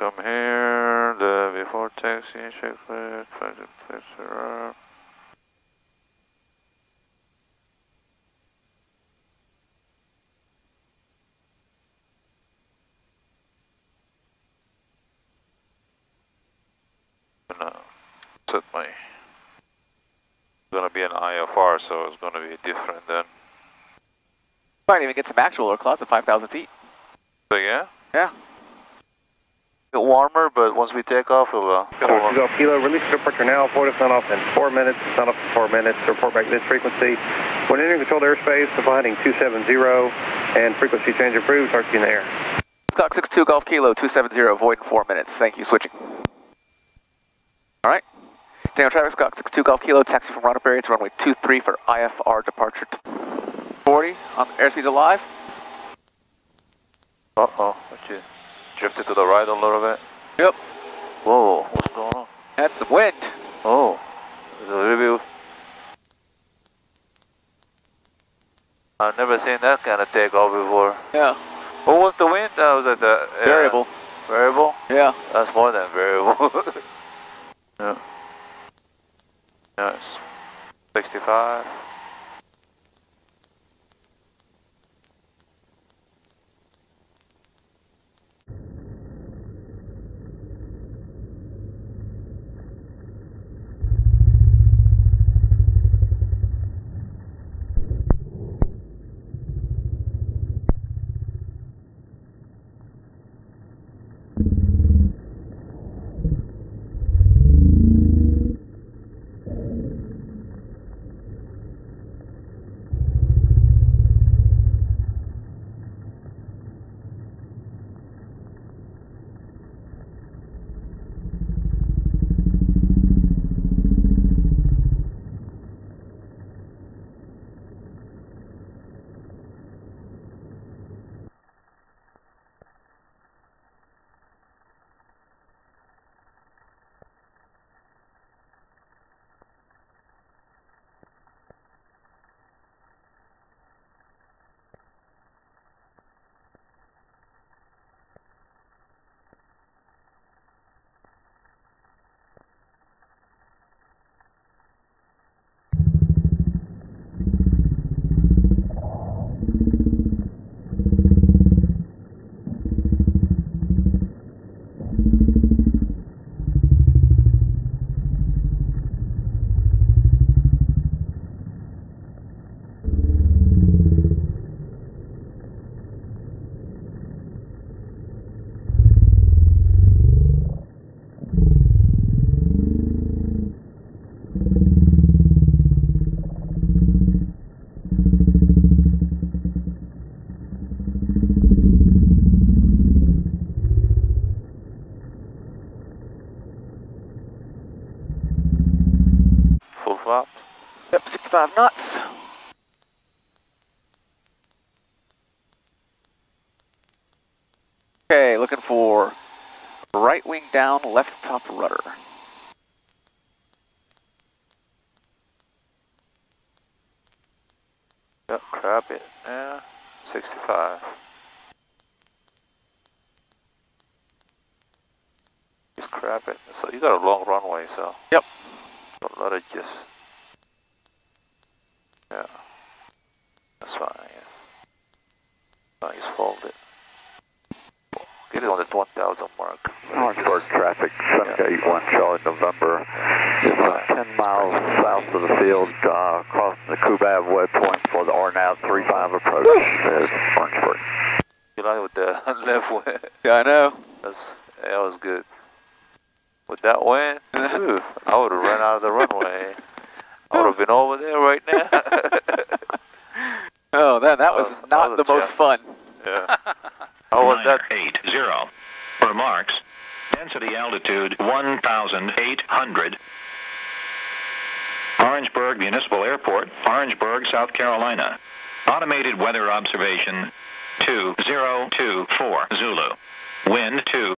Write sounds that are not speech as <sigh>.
Welcome here, the before taxi, check clear, try to place around. Gonna set my, gonna be an IFR, so it's gonna be different then. Might even get some actual or clouds at 5,000 feet. So yeah, Yeah. Bit warmer, but once we take off, it'll uh, cool Go, off. go Kilo, release your departure now. Report us on off in four minutes. Not off in four minutes. Report back this frequency. When entering controlled airspace, providing 270 and frequency change approved. Start in the air. Scott 62 Golf Kilo 270, avoid in 4 minutes. Thank you, switching. Alright. Daniel Travis, traffic, Scott 62 Golf Kilo, taxi from runup area to runway 23 for IFR departure 40 on airspeed alive. Uh oh, what you drifted to the right a little bit? Yep. Whoa, what's going on? That's some wind. Oh, there's a little bit. I've never seen that kind of takeoff before. Yeah. What was the wind? That was at the Variable. Variable? Yeah. That's more than variable. <laughs> yeah. Yes. 65. Yep, 65 knots. Okay, looking for right wing down, left top rudder. Yep, crab it. Yeah, 65. Just crab it. So you got a long runway, so. Yep. A lot of just. 10,000 mark. Oh, Northward traffic, Sunday yeah. 81 Charlie, November. It's about 10 miles south of the field, uh, crossing the Kubab waypoint for the RNAV 35 approach at Orangeburg. You like with the <laughs> left wind? Yeah, I know. That's, that was good. With that wind, ooh, <laughs> I would have run out of the runway. <laughs> I would have been over there right now. oh, that, that was, that not the most fun. Yeah. oh, was that? Eight, zero. Remarks. Density altitude 1,800. Orangeburg Municipal Airport, Orangeburg, South Carolina. Automated weather observation 2024 Zulu. Wind 2.